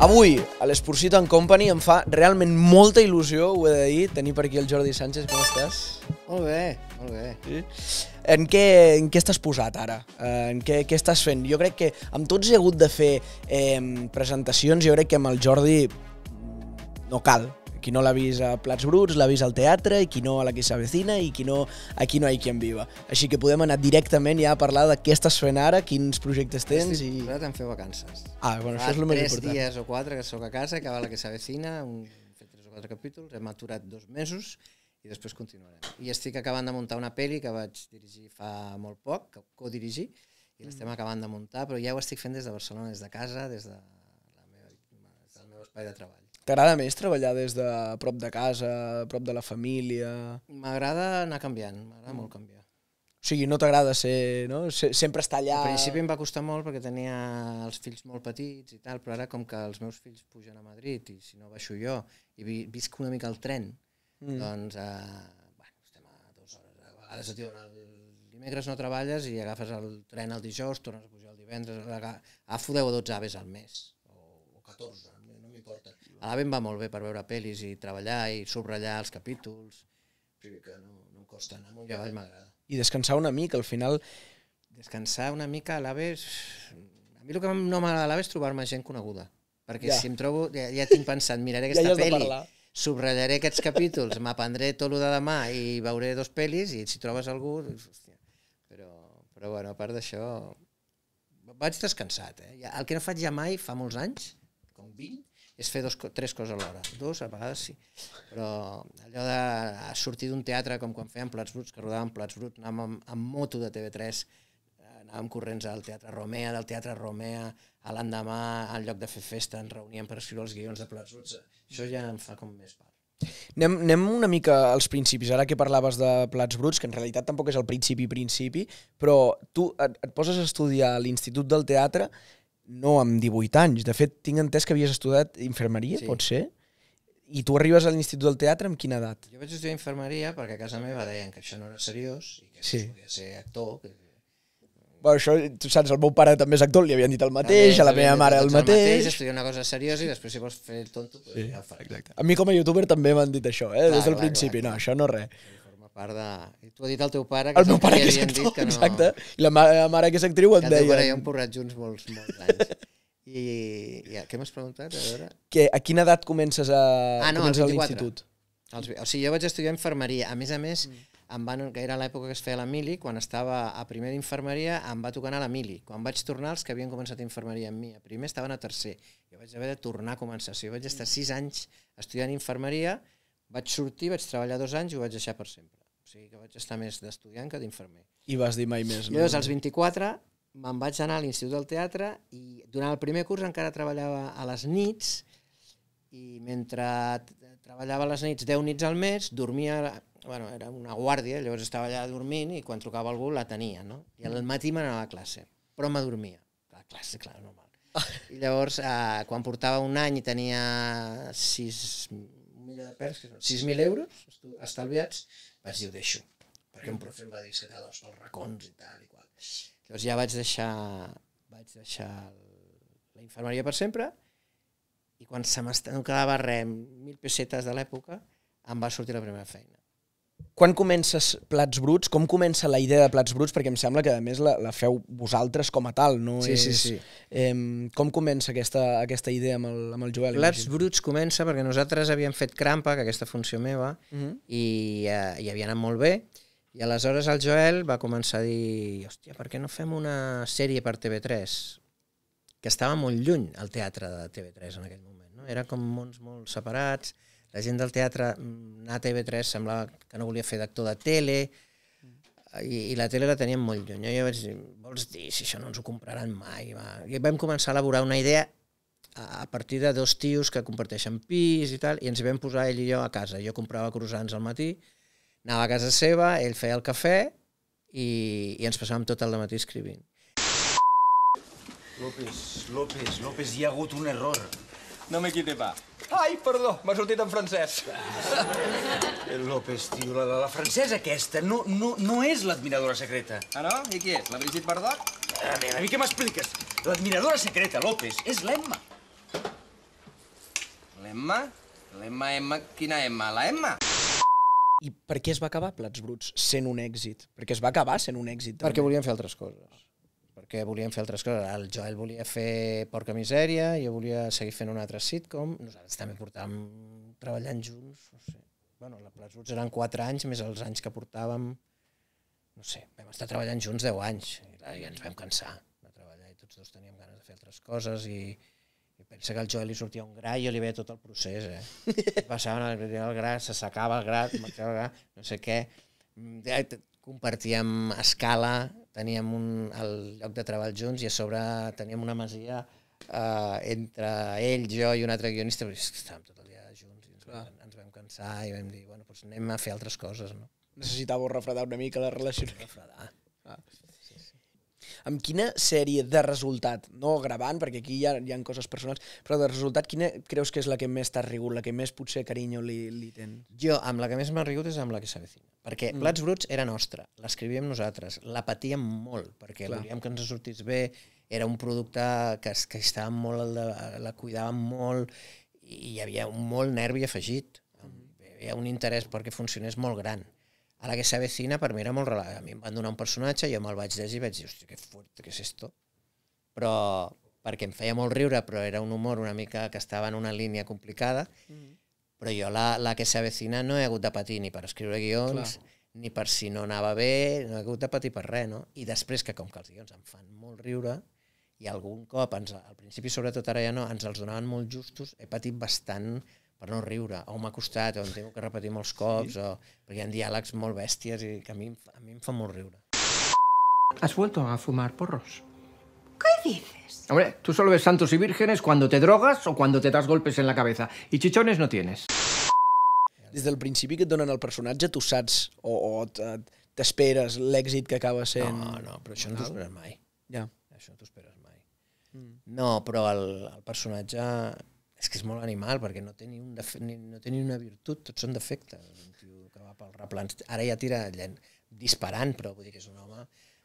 Avui, a l'Esporcito and Company, em fa realment molta il·lusió, ho he de dir, tenir per aquí el Jordi Sánchez. Com estàs? Molt bé, molt bé. Sí? En què, en què estàs posat ara? Eh, En què, què estàs fent? Jo crec que amb tots he hagut de fer eh, presentacions, jo crec que amb el Jordi no cal. Qui no l'ha vist a Plats Bruts, l'ha vist al teatre, i qui no a la que s'avecina, i qui no aquí no hi ha qui en viva. Així que podem anar directament ja a parlar de què estàs fent ara, quins projectes tens Estic i... posat en fer vacances. Ah, bueno, Fa això és el més tres important. dies o quatre que sóc a casa, que va la que s'avecina, un, hem fet tres o quatre capítols, hem aturat dos mesos i després continuarem. I estic acabant de muntar una pel·li que vaig dirigir fa molt poc, que codirigir, i l'estem Mm. acabant de muntar, però ja ho estic fent des de Barcelona, des de casa, des, de la meva, del meu espai de treball. T'agrada més treballar des de prop de casa, prop de la família... M'agrada anar canviant, Mm. m'agrada molt canviar. O sigui, no t'agrada ser, no? Se- sempre estar allà... Al principi em va costar molt perquè tenia els fills molt petits i tal, però ara com que els meus fills pugen a Madrid i si no baixo jo i vi visc una mica al tren, mm. doncs eh, bueno, estem a dues hores. A vegades et diuen el dimecres no treballes i agafes el tren el dijous, tornes a pujar el divendres, aga- agafo 10 o 12 aves al mes, o, o 14, no, no m'importa. A l'AVE em va molt bé per veure pel·lis i treballar i subratllar els capítols, o sigui que no, no em costa anar i avall m'agrada I descansar una mica, al final... descansar una mica a l'AVE... A mi el que no m'agrada a l'AVE és trobar-me gent coneguda. Perquè Ja. ja. si em trobo... Ja, ja tinc pensat, miraré Ja aquesta de pel·li, subratllaré aquests capítols, m'aprendré tot el de demà i veuré dos pel·lis i si trobes algú... Hòstia. Però, però bueno, a part d'això... Vaig descansat, eh? Ja- El que no faig ja mai, fa molts anys, com 20, és fer dos, tres coses alhora. Dos, a vegades sí. Però allò de sortir d'un teatre, com quan fèiem Plats Bruts, que rodàvem Plats Bruts, anàvem amb, amb moto de TV3, eh, anàvem corrents al Teatre Romea, del Teatre Romea, a l'endemà, en lloc de fer festa, ens reuníem per escriure els guions de Plats Bruts. Això ja em fa com més part. Anem, anem una mica als principis. Ara que parlaves de plats bruts, que en realitat tampoc és el principi-principi, però tu et, et poses a estudiar a l'Institut del Teatre no amb 18 anys. De fet, tinc entès que havies estudiat infermeria, Sí. pot ser? I tu arribes a l'Institut del Teatre amb quina edat? Jo vaig estudiar infermeria perquè a casa meva deien que això no era seriós i que Sí. sí. podia ser actor. Que... Bueno, això, tu saps, el meu pare també és actor, li havien dit el mateix, a la meva mare el mateix... Estudiar una cosa seriosa i després si vols fer el tonto, pues, sí, ja ho faràs. Exacte. A mi com a youtuber també m'han dit això, eh? Clar, des del clar, principi. clar, No, clar. això no res. Part de... Tu ha dit el teu pare que El meu pare que que és actor, dit que no... exacte. I la meva mare que és actriu Que et el teu pare deia hem porrat junts molts, molts anys. I, i què m'has preguntat? A veure... que a quina edat comences a, Ah, no, als 24. l'institut? Els, o sigui, jo vaig estudiar infermeria. A més a més, em van, que era l'època que es feia la mili, quan estava a primer d'infermeria em va tocar anar a la mili. Quan vaig tornar, els que havien començat infermeria amb mi a primer estaven a tercer. Jo vaig haver de tornar a començar. O sigui, jo vaig estar sis anys estudiant infermeria, vaig sortir, vaig treballar dos anys i ho vaig deixar per sempre. Sigui, que vaig estar més d'estudiant que d'infermer. I vas dir mai més, no? llavors, als 24, me'n vaig anar a l'Institut del Teatre i durant el primer curs encara treballava a les nits i mentre treballava a les nits 10 nits al mes, dormia, bueno, era una guàrdia, llavors estava allà dormint i quan trucava algú la tenia, no? I al matí m'anava a classe, però m'adormia. A classe, clar, normal. I llavors, eh, quan portava un any i tenia 6, un milió de pers, que són 6.000 euros estalviats, vaig dir, ho deixo. Perquè un profe em va dir, que té els els racons i tal i qual. Llavors ja vaig deixar, vaig deixar la infermeria per sempre i quan se no quedava res, mil pessetes de l'època, em va sortir la primera feina. Quan comences Plats Bruts? Com comença la idea de Plats Bruts? Perquè em sembla que, a més, la, la feu vosaltres com a tal, no Sí, és... sí, sí. Eh, com comença aquesta, aquesta idea amb el, amb el Joel? Plats imagino? Bruts comença perquè nosaltres havíem fet Crampa, que aquesta funció meva, Mhm. i, eh, i havia anat molt bé, i aleshores el Joel va començar a dir hòstia, per què no fem una sèrie per TV3? Que estava molt lluny el teatre de TV3 en aquell moment. No? Era com mons molt separats, la gent del teatre mm, anar a TV3 semblava que no volia fer d'actor de tele, i, i la tele la teníem molt lluny. Jo vaig dir, vols dir si això no ens ho compraran mai? Va. I vam començar a elaborar una idea a a partir de dos tios que comparteixen pis i tal, i ens hi vam posar ell i jo a casa. Jo comprava croissants al matí, anava a casa seva, ell feia el cafè i, i ens passàvem tot el matí escrivint. López, López, López, hi ha hagut un error. No me quite pa. Ai, perdó, m'ha sortit en francès. El López, tio, la, la, la francesa aquesta no, no, no és l'admiradora secreta. Ah, no? I qui és? La Brigitte Bardot? A veure, a mi què m'expliques? L'admiradora secreta, López, és l'Emma. L'Emma? L'Emma, Emma, quina Emma? La Emma? I per què es va acabar Plats Bruts sent un èxit? Perquè es va acabar sent un èxit. També. Perquè volíem fer altres coses. Perquè volíem fer altres coses. El Joel volia fer Porca Misèria, jo volia seguir fent un altre sitcom, nosaltres també portàvem treballant junts, no sé. Bueno, la Plats Bruts eren 4 anys, més els anys que portàvem, no sé, vam estar treballant junts 10 anys, i, ens vam cansar de treballar, i tots dos teníem ganes de fer altres coses, i, i pensa que al Joel li sortia un gra i jo li veia tot el procés, eh? Passaven el, el gra, se secava el gra, el gra, no sé què. Compartíem escala, teníem un, el lloc de treball junts i a sobre teníem una masia eh, entre ell, jo i un altre guionista, però estàvem tot el dia junts i ens, vam, ens vam cansar i vam dir, bueno, doncs anem a fer altres coses, no? Necessitàveu refredar una mica la relació. Refredar. Amb quina sèrie de resultat, no gravant, perquè aquí hi ha, hi ha coses personals, però de resultat, quina creus que és la que més t'ha rigut, la que més potser carinyo li, li tens? Jo, amb la que més m'ha rigut és amb la que s'avecina. Perquè mm. Plats Bruts era nostra, l'escrivíem nosaltres, la patíem molt, perquè Clar. Volíem que ens sortís bé, era un producte que, que estava molt, de- la cuidàvem molt, i hi havia un molt nervi afegit. Hi havia un interès perquè funcionés molt gran. A la que s'avecina, per mi era molt relax. A mi em van donar un personatge, jo me'l vaig llegir i vaig dir, hòstia, que fuerte, què és esto? Però perquè em feia molt riure, però era un humor una mica que estava en una línia complicada, però jo la, la que s'avecina no he hagut de patir ni per escriure guions, Clar. ni per si no anava bé, no he hagut de patir per res, no? I després que com que els guions em fan molt riure, i algun cop, ens, al principi sobretot ara ja no, ens els donaven molt justos, he patit bastant per no riure, o m'ha costat, o em tengo que repetir molts cops, sí. o, perquè hi ha diàlegs molt bèsties i que a mi, a mi em fa molt riure. ¿Has vuelto a fumar porros? ¿Qué dices? Hombre, tú solo ves santos y vírgenes cuando te drogas o cuando te das golpes en la cabeza. Y chichones no tienes. Des del principi que et donen el personatge, tu saps o, o t'esperes l'èxit que acaba sent... No, no, però això no t'ho esperes mai. Ja. Això no t'ho esperes mai. Mm. No, però el, el personatge és que és molt animal, perquè no té ni, un defe, ni, no té ni una virtut, tots són defectes. Un tio que va pel replans. Ara ja tira llen, disparant, però vull dir que és un home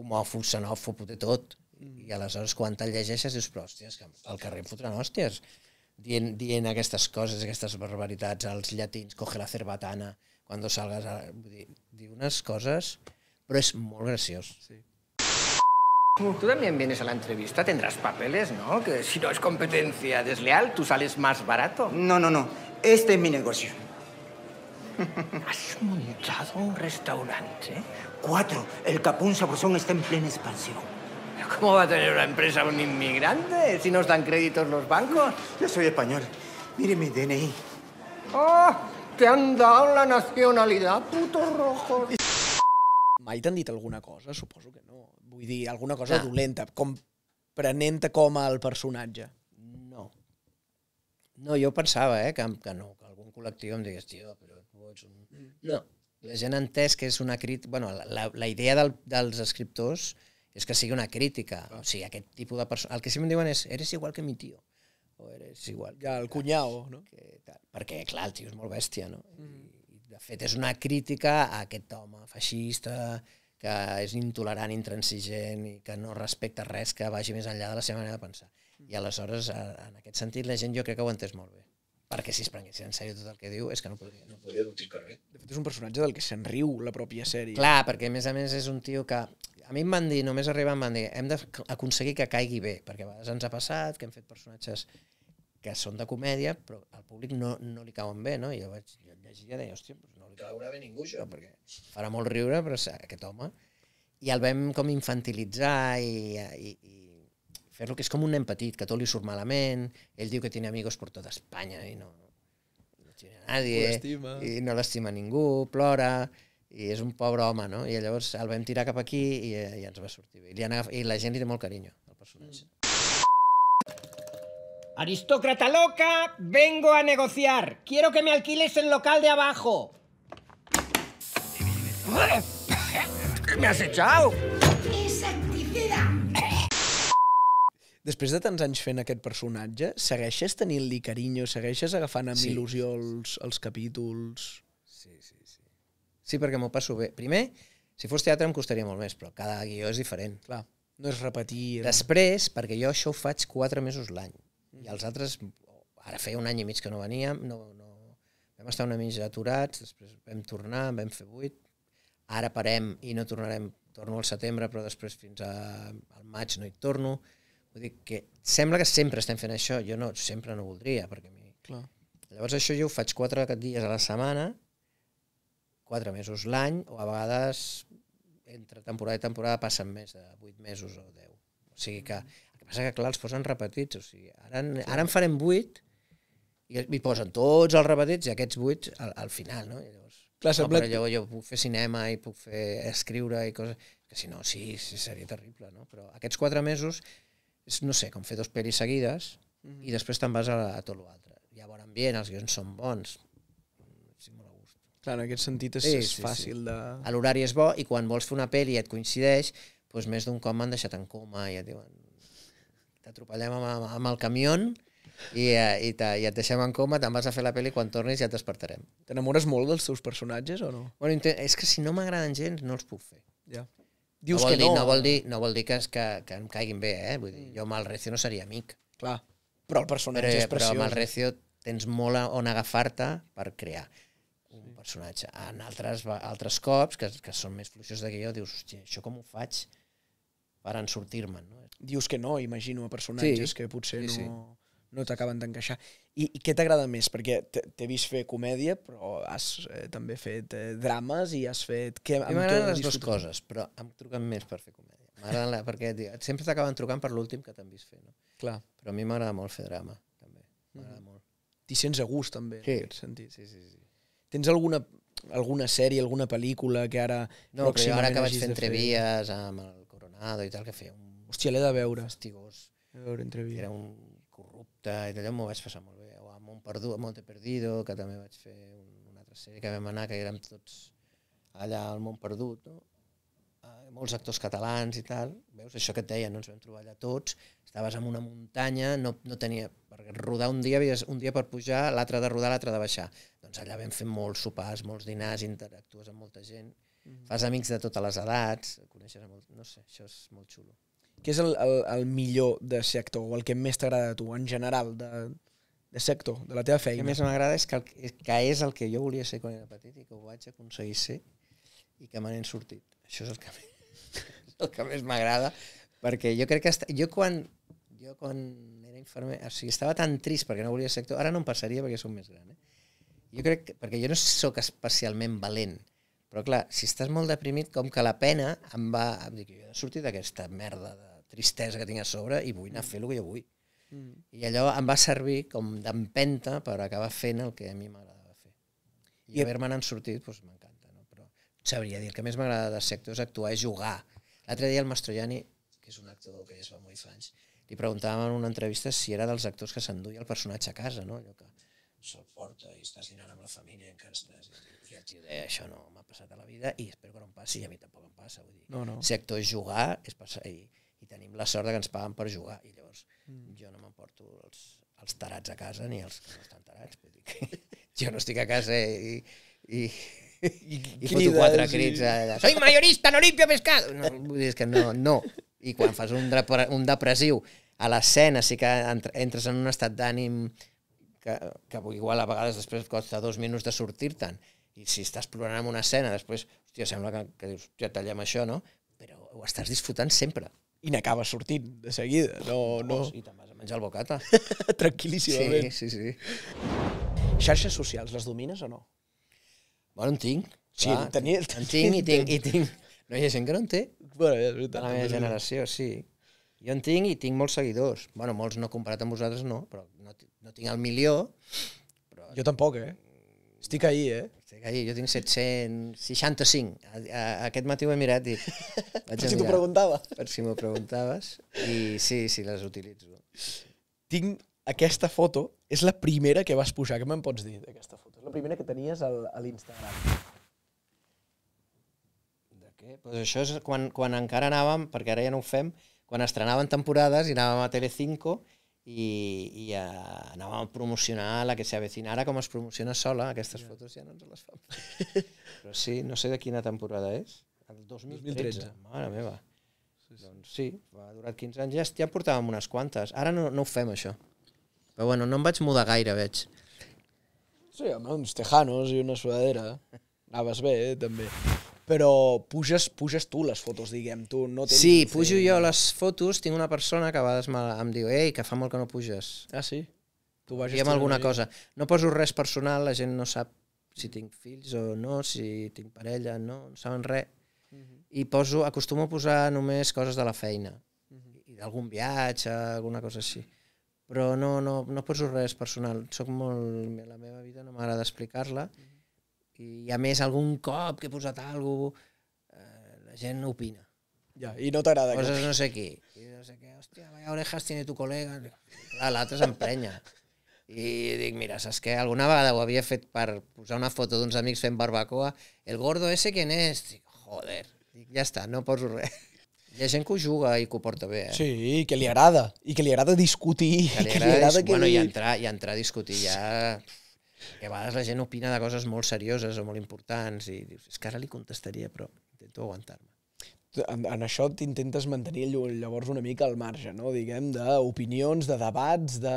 homòfob, xenòfob, té tot. I aleshores quan te'l llegeixes dius, però hòsties, que al carrer em fotran hòsties dient, dient aquestes coses, aquestes barbaritats, als llatins, coge la cerbatana, quan salgas a... Vull dir, diu unes coses, però és molt graciós. Sí. Tú también vienes a la entrevista, tendrás papeles, ¿no? Que si no es competencia desleal, tú sales más barato. No, no, no. Este es mi negocio. Has montado un restaurante. Cuatro. El Capún Sabrosón está en plena expansión. ¿Pero ¿Cómo va a tener una empresa un inmigrante si nos dan créditos los bancos? Yo soy español. Mire mi DNI. ¡Oh! Te han dado la nacionalidad, putos rojos. Mai t'han dit alguna cosa? Suposo que no. Vull dir, alguna cosa No. dolenta, com prenent-te com el personatge. No. No, jo pensava, eh, que, que no, que algun col·lectiu em digués, tio, però tu ets un... No. La gent ha entès que és una crítica... Bueno, la, la, idea del, dels escriptors és que sigui una crítica. O sigui, aquest tipus de persona... El que sempre em diuen és, eres igual que mi tio. O eres igual que... Ja, el cunyao, no? que tal. Perquè, clar, el tio és molt bèstia, no? I, de fet, és una crítica a aquest home feixista, que és intolerant, intransigent i que no respecta res que vagi més enllà de la seva manera de pensar. I aleshores, a- en aquest sentit, la gent jo crec que ho entès molt bé. Perquè si es prenguessin en sèrio tot el que diu, és que no podria, no podria dir res. De fet, és un personatge del que se'n riu la pròpia sèrie. Clar, perquè a més a més és un tio que... A mi em van dir, només arribar em van dir, hem d'aconseguir que caigui bé, perquè a vegades ens ha passat que hem fet personatges que són de comèdia, però al públic no, no li cauen bé, no? I jo vaig jo llegia i deia, hòstia, doncs no li caurà bé ningú això, perquè farà molt riure, però aquest home... I el vam com infantilitzar i, i, i fer-lo que és com un nen petit, que tot li surt malament, ell diu que tiene amigos por toda Espanya i no, no nadie, No l'estima. i no l'estima ningú, plora, i és un pobre home, no? I llavors el vam tirar cap aquí i, i ens va sortir bé. I, li. I la gent li té molt carinyo, al personatge. Aristócrata loca, vengo a negociar. Quiero que me alquiles el local de abajo. ¿Qué me has echado? Insecticida. Després de tants anys fent aquest personatge, segueixes tenint-li carinyo, segueixes agafant amb Sí. il·lusió els, els capítols... Sí, perquè m'ho passo bé. Primer, si fos teatre em costaria molt més, però cada guió és diferent. Clar, no és repetir... Després, perquè jo això ho faig quatre mesos l'any, i els altres ara feia un any i mig que no veníem, no, no, vam estar una mitja aturats, després vam tornar, vam fer vuit, ara parem i no tornarem, torno al setembre, però després fins a, al maig no hi torno. Vull dir que sembla que sempre estem fent això, jo no, sempre no voldria, perquè mi... Clar. Llavors això jo ho faig quatre dies a la setmana, quatre mesos l'any, o a vegades entre temporada i temporada passen més de vuit mesos o deu. O sigui que, el que passa que clar, els posen repetits, o sigui, ara, en- ara en farem vuit i hi posen tots els repetits i aquests vuit al, al final, no? I llavors, Clar, no, sembla- però llavors jo puc fer cinema i puc fer escriure i coses, que si no, sí, sí seria terrible, no? Però aquests quatre mesos és, no sé, com fer dos pel·lis seguides i després te'n vas a, a tot l'altre. Hi ha bon ambient, els guions són bons, sí, molt a gust. Clar, en aquest sentit és, Sí, és sí, fàcil de... A L'horari és bo i quan vols fer una pel·li i et coincideix, doncs més d'un cop m'han deixat en coma i et diuen t'atropellem amb, amb, el camió i, eh, i, te, i et deixem en coma, te'n vas a fer la pel·li quan tornis ja et despertarem. T'enamores molt dels teus personatges o no? Bueno, és que si no m'agraden gens no els puc fer. Ja. Dius no vol que dir, no. No vol dir, no vol dir que, que, que em caiguin bé, eh? Vull dir, jo amb el Recio no seria amic. Clar. Però el Però, personatge és però amb el preciós. Recio tens molt on agafar-te per crear un personatge. En altres, altres cops, que, que són més fluixos de guió, dius, hòstia, això com ho faig per en sortir-me'n, no? Dius que no, imagino, a personatges Sí. que potser Sí, sí. no, no t'acaben d'encaixar. I, I què t'agrada més? Perquè t'he vist fer comèdia, però has eh, també fet eh, drames i has fet... Què, A mi m'agraden les dues coses, però em truquen més per fer comèdia. M'agraden la, perquè sempre t'acaben trucant per l'últim que t'han vist fer, no? Clar. Però a mi m'agrada molt fer drama, també. M'agrada molt. T'hi sents a gust, també, Sí. en aquest sentit. Sí, sí, sí. Tens alguna, alguna sèrie, alguna pel·lícula que ara... No, però jo ara que vaig fer de fer? entrevies amb el Coronado i tal, que feia un Hòstia, l'he de veure. fastigós, A veure, entrevista. era un corrupte i d'allò m'ho vaig passar molt bé. O a Montperdu, Monte Perdido, que també vaig fer un, una altra sèrie que vam anar, que érem tots allà al Mont Perdut, no? Eh, molts actors catalans i tal, veus, això que et deia, no ens vam trobar allà tots, estaves en una muntanya, no, no tenia, per rodar un dia, havies un dia per pujar, l'altre de rodar, l'altre de baixar. Doncs allà vam fer molts sopars, molts dinars, interactues amb molta gent, fas amics de totes les edats, coneixes a molt, no sé, això és molt xulo. Què és el, el, el millor de ser actor o el que més t'agrada a tu, en general, de, de ser actor, de la teva El que feina? més m'agrada és que, el, que és el que jo volia ser quan era petit i que ho vaig aconseguir ser i que me n'he sortit. Això és el que, és el que més m'agrada perquè jo crec que est- jo quan jo quan era infermer, o sigui, estava tan trist perquè no volia ser actor, ara no em passaria perquè som més gran, eh? Jo crec que, perquè jo no sóc especialment valent, però clar, si estàs molt deprimit, com que la pena em va... Em dic, jo he de sortir d'aquesta merda de tristesa que tinc a sobre i vull anar a fer el que jo vull. Mm. I allò em va servir com d'empenta per acabar fent el que a mi m'agradava fer. I, I- haver-me'n sortit, doncs m'encanta. No? Però sabria dir, el que més m'agrada de ser actor és actuar, és jugar. L'altre dia el Mastroianni, que és un actor que ja es fa molt fa anys, li preguntàvem en una entrevista si era dels actors que s'enduia el personatge a casa, no? Allò que se'l porta i estàs dinant amb la família i encara estàs... I el tio deia, això no m'ha passat a la vida i espero que no em passi i a mi tampoc em passa. Vull dir, No, no. ser actor és jugar és passar, i, i tenim la sort de que ens paguen per jugar i llavors mm. jo no m'emporto els, els tarats a casa ni els que no estan tarats vull dir que jo no estic a casa i, i, i, i foto crides quatre i- crits allà, soy mayorista, no limpio pescado no, vull dir, és que no, no i quan fas un, un depressiu a l'escena sí que entr- entres en un estat d'ànim que, que igual a vegades després costa dos minuts de sortir-te'n i si estàs plorant en una escena després, hòstia, sembla que, que dius, ja tallem això, no? Però ho estàs disfrutant sempre. I n'acabes sortint de seguida, no... no. I te'n vas a menjar el bocata. Tranquil·líssimament. sí, sí, sí. Xarxes socials, les domines o no? Bueno, en tinc. Sí, clar, tenia- en tinc i tinc, i tinc. No hi ha gent que no en té, Bueno, és de veritat. la meva generació, sí. Jo en tinc i tinc molts seguidors. Bueno, molts no comparat amb vosaltres, no, però no, no tinc el milió, però Jo tampoc, eh? Estic ahí, eh? estic ahí, jo tinc 765. A, a, aquest matí ho he mirat i vaig Per si t'ho preguntava. Per si m'ho preguntaves. I sí, sí, les utilitzo. Tinc aquesta foto, és la primera que vas pujar. Què me'n pots dir d'aquesta foto? És la primera que tenies al, a l'Instagram. De què? Pues això és quan, quan encara anàvem, perquè ara ja no ho fem, quan estrenaven temporades i anàvem a Telecinco i, i a, anàvem a promocionar la que se avecina. Ara com es promociona sola, aquestes yeah. fotos ja no ens les fan. Però sí, no sé de quina temporada és. El 2013. 2013. Mare meva. Sí, sí. Doncs sí, va durar 15 anys, ja, ja portàvem unes quantes. Ara no, no ho fem, això. Però bueno, no em vaig mudar gaire, veig. Sí, home, uns tejanos i una sudadera. Anaves bé, eh, també. Però puges, puges tu les fotos, diguem, tu no tens... Sí, pujo jo les fotos, tinc una persona que a vegades me- em diu ei, que fa molt que no puges. Ah, sí? Tu vas Diguem alguna una cosa. No poso res personal, la gent no sap si tinc fills o no, si tinc parella, no, no saben res. I poso, acostumo a posar només coses de la feina. I d'algun viatge, alguna cosa així. Però no, no, no poso res personal. Soc molt... La meva vida no m'agrada explicar-la. I a més, algun cop que he posat alguna cosa, eh, la gent opina. Ja, I no t'agrada Coses que... no sé qui. I no sé què, hòstia, vaya orejas tiene tu colega. Clar, l'altre s'emprenya. I dic, mira, saps què? Alguna vegada ho havia fet per posar una foto d'uns amics fent barbacoa. El gordo ese, quién es? Dic, joder. Dic, ja està, no poso res. Hi ha gent que ho juga i que ho porta bé, eh? Sí, que li agrada. I que li agrada discutir. Que li que agrada, li que bueno, li... i entrar, i entrar a discutir ja... Que a vegades la gent opina de coses molt serioses o molt importants i dius, és que ara li contestaria, però intento aguantar-me. en, en això t'intentes mantenir llavors una mica al marge, no? diguem, d'opinions, de debats, de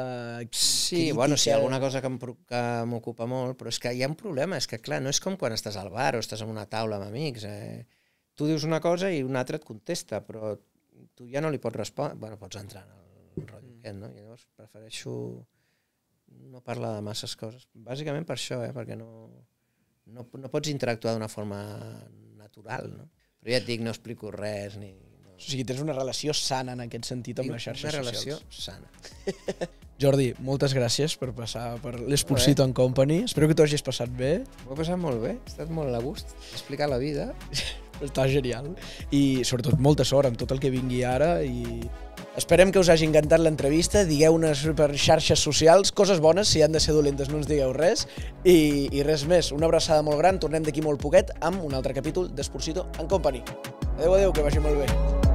Sí, bueno, sí, alguna cosa que m'ocupa molt, però és que hi ha un problema, és que clar, no és com quan estàs al bar o estàs en una taula amb amics. Eh? Tu dius una cosa i un altre et contesta, però tu ja no li pots respondre, bueno, pots entrar en el rotllo aquest, no? I llavors prefereixo no parlar de masses coses. Bàsicament per això, eh? perquè no, no, no pots interactuar d'una forma natural, no? Però ja et dic, no explico res, ni... No. O sigui, tens una relació sana en aquest sentit amb Tinc les xarxes una relació socials. sana. Jordi, moltes gràcies per passar per l'Expulsito en Company. Espero que t'ho hagis passat bé. M'ho he passat molt bé, he estat molt a gust, he explicat la vida. Està genial. I sobretot molta sort amb tot el que vingui ara i esperem que us hagi encantat l'entrevista. Digueu-nos per xarxes socials coses bones, si han de ser dolentes no ens digueu res. I, i res més, una abraçada molt gran. Tornem d'aquí molt poquet amb un altre capítol d'Expulsito en Company. Adéu, adéu, que vagi molt bé.